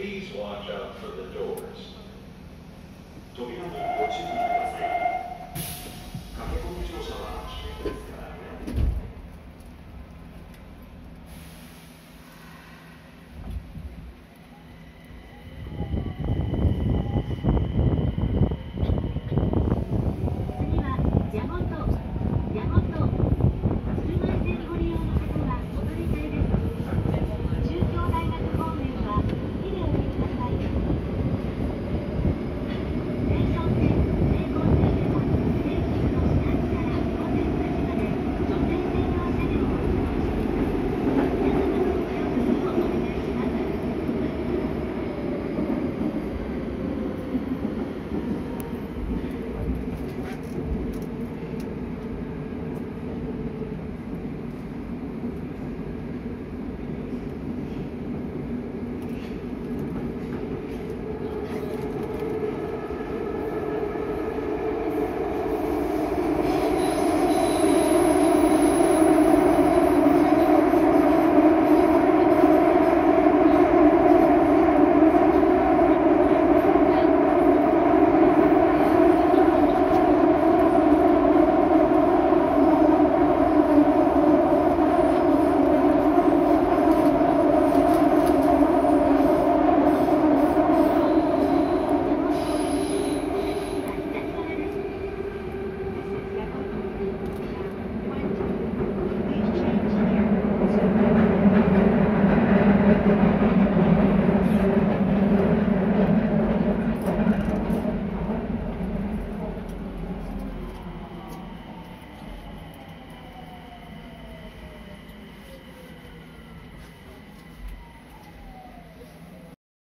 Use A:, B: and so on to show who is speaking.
A: please watch out for the doors.